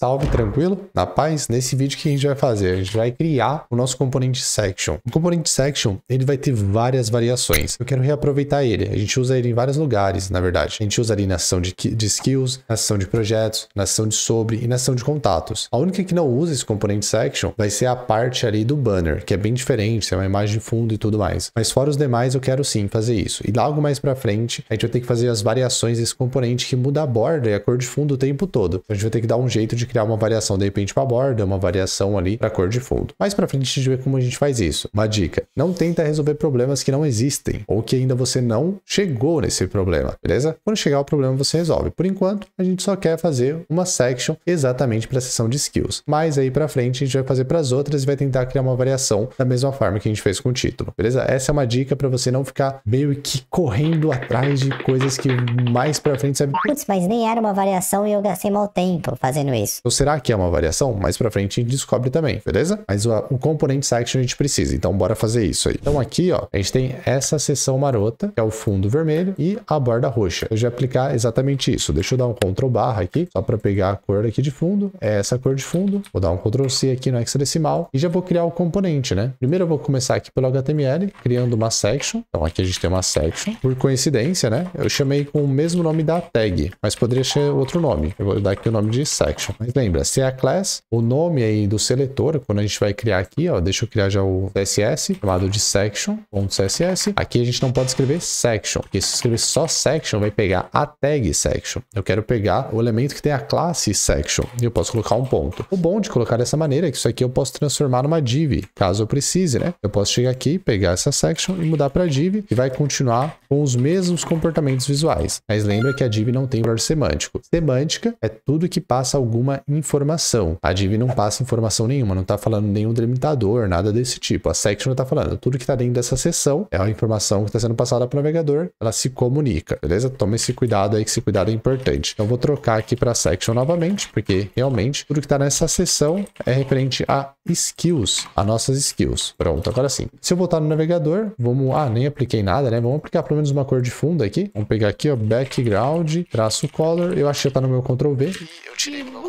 Salve, tranquilo? Na paz? Nesse vídeo que a gente vai fazer? A gente vai criar o nosso componente section. O componente section, ele vai ter várias variações. Eu quero reaproveitar ele. A gente usa ele em vários lugares, na verdade. A gente usa ali na seção de, de skills, na seção de projetos, na seção de sobre e na seção de contatos. A única que não usa esse componente section vai ser a parte ali do banner, que é bem diferente, é uma imagem de fundo e tudo mais. Mas fora os demais, eu quero sim fazer isso. E logo mais pra frente, a gente vai ter que fazer as variações desse componente que muda a borda e a cor de fundo o tempo todo. Então, a gente vai ter que dar um jeito de criar uma variação de repente para a borda, uma variação ali para a cor de fundo. Mais para frente a gente vê como a gente faz isso. Uma dica: não tenta resolver problemas que não existem ou que ainda você não chegou nesse problema, beleza? Quando chegar o problema você resolve. Por enquanto, a gente só quer fazer uma section exatamente para a seção de skills. Mas aí para frente a gente vai fazer para as outras e vai tentar criar uma variação da mesma forma que a gente fez com o título, beleza? Essa é uma dica para você não ficar meio que correndo atrás de coisas que mais para frente sabe. Putz, mas nem era uma variação e eu gastei mal tempo fazendo isso. Ou será que é uma variação? Mais pra frente a gente descobre também, beleza? Mas o, o componente section a gente precisa, então bora fazer isso aí. Então aqui, ó, a gente tem essa seção marota, que é o fundo vermelho e a borda roxa. Eu já aplicar exatamente isso. Deixa eu dar um Ctrl barra aqui, só para pegar a cor aqui de fundo. É essa cor de fundo. Vou dar um Ctrl C aqui no hexadecimal e já vou criar o componente, né? Primeiro eu vou começar aqui pelo HTML, criando uma section. Então aqui a gente tem uma section. Por coincidência, né? Eu chamei com o mesmo nome da tag, mas poderia ser outro nome. Eu vou dar aqui o nome de section. Mas lembra, se é a class, o nome aí do seletor, quando a gente vai criar aqui, ó, deixa eu criar já o CSS, chamado de section.css. Aqui a gente não pode escrever section, porque se escrever só section, vai pegar a tag section. Eu quero pegar o elemento que tem a classe section, e eu posso colocar um ponto. O bom de colocar dessa maneira é que isso aqui eu posso transformar numa div, caso eu precise, né? Eu posso chegar aqui, pegar essa section e mudar para div, e vai continuar com os mesmos comportamentos visuais. Mas lembra que a div não tem valor semântico. Semântica é tudo que passa alguma informação. A div não passa informação nenhuma, não está falando nenhum delimitador, nada desse tipo. A section está falando tudo que está dentro dessa seção é a informação que está sendo passada para o navegador, ela se comunica, beleza? Toma esse cuidado aí, que esse cuidado é importante. Então, vou trocar aqui para section novamente, porque realmente tudo que está nessa seção é referente a skills, a nossas skills. Pronto, agora sim. Se eu voltar no navegador, vamos... Ah, nem apliquei nada, né? Vamos aplicar pelo menos uma cor de fundo aqui. Vamos pegar aqui, ó, background, traço color. Eu acho que tá no meu Ctrl V. Eu tirei V.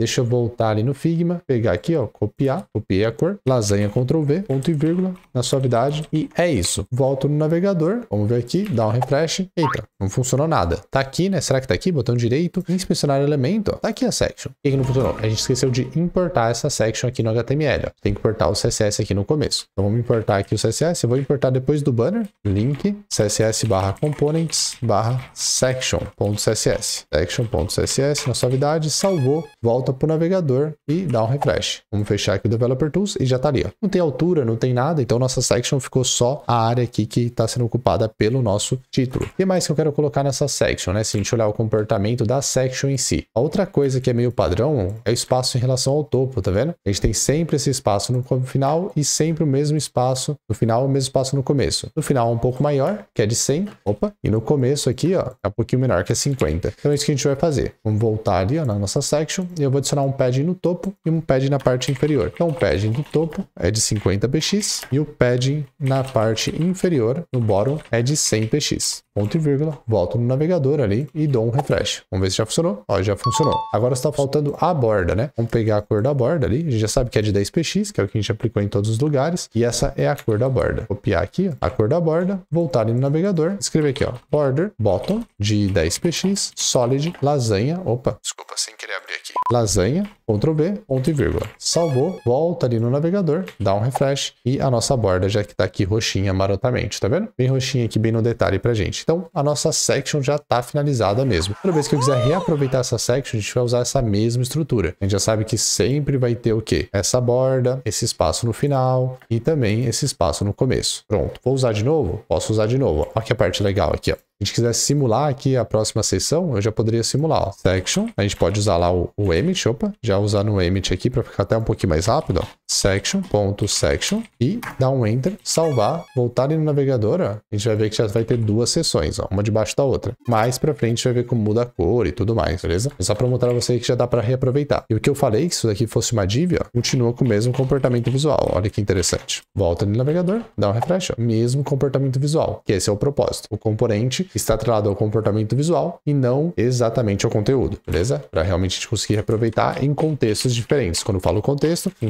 Deixa eu voltar ali no Figma, pegar aqui, ó, copiar, copiei a cor, lasanha Ctrl V, ponto e vírgula, na suavidade, e é isso. Volto no navegador, vamos ver aqui, dá um refresh, eita, não funcionou nada. Tá aqui, né? Será que tá aqui? Botão direito, inspecionar elemento, ó. tá aqui a section. O que, que não funcionou? A gente esqueceu de importar essa section aqui no HTML, ó. Tem que importar o CSS aqui no começo. Então vamos importar aqui o CSS, eu vou importar depois do banner, link, css barra components barra section.css, section.css na suavidade, salvou, volta para o navegador e dá um refresh. Vamos fechar aqui o Developer Tools e já tá ali. Ó. Não tem altura, não tem nada, então nossa section ficou só a área aqui que está sendo ocupada pelo nosso título. O que mais que eu quero colocar nessa section, né? Se a gente olhar o comportamento da section em si. A outra coisa que é meio padrão é o espaço em relação ao topo, tá vendo? A gente tem sempre esse espaço no final e sempre o mesmo espaço no final, o mesmo espaço no começo. No final um pouco maior, que é de 100, opa, e no começo aqui, ó, é um pouquinho menor, que é 50. Então é isso que a gente vai fazer. Vamos voltar ali, ó, na nossa section e eu vou adicionar um padding no topo e um padding na parte inferior. Então o padding do topo é de 50 px e o padding na parte inferior, no bottom, é de 100 px. Ponto e vírgula, volto no navegador ali e dou um refresh. Vamos ver se já funcionou. Ó, já funcionou. Agora está faltando a borda, né? Vamos pegar a cor da borda ali. A gente já sabe que é de 10 px, que é o que a gente aplicou em todos os lugares. E essa é a cor da borda. Copiar aqui, a cor da borda, voltar ali no navegador, escrever aqui, ó, border, bottom, de 10 px, solid, lasanha, opa, Desculpa, sem querer abrir aqui. lasanha, Ctrl V, ponto e vírgula. Salvou, volta ali no navegador, dá um refresh e a nossa borda já que tá aqui roxinha marotamente, tá vendo? Bem roxinha aqui, bem no detalhe pra gente. Então, a nossa section já tá finalizada mesmo. Toda vez que eu quiser reaproveitar essa section, a gente vai usar essa mesma estrutura. A gente já sabe que sempre vai ter o quê? Essa borda, esse espaço no final e também esse espaço no começo. Pronto. Vou usar de novo? Posso usar de novo. Olha que a parte legal aqui, ó a gente quiser simular aqui a próxima sessão, eu já poderia simular, ó. Section, a gente pode usar lá o, o emit, opa, já usar no emit aqui para ficar até um pouquinho mais rápido, ó. section.section e dar um enter, salvar, voltar ali no navegador, ó, a gente vai ver que já vai ter duas seções, ó, uma debaixo da outra. Mais pra frente vai ver como muda a cor e tudo mais, beleza? É só pra mostrar pra você que já dá pra reaproveitar. E o que eu falei, que isso daqui fosse uma div, ó, continua com o mesmo comportamento visual. Olha que interessante. Volta no navegador, dá um refresh, ó, mesmo comportamento visual, que esse é o propósito. O componente está atrelado ao comportamento visual e não exatamente ao conteúdo, beleza? Para realmente a gente conseguir reaproveitar em contextos diferentes. Quando eu falo contexto, em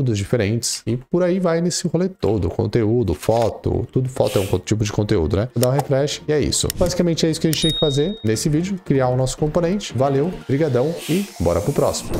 conteúdos diferentes e por aí vai nesse rolê todo. Conteúdo, foto, tudo foto é um tipo de conteúdo, né? Dar um refresh e é isso. Basicamente é isso que a gente tem que fazer nesse vídeo, criar o nosso componente. Valeu, brigadão e bora pro próximo.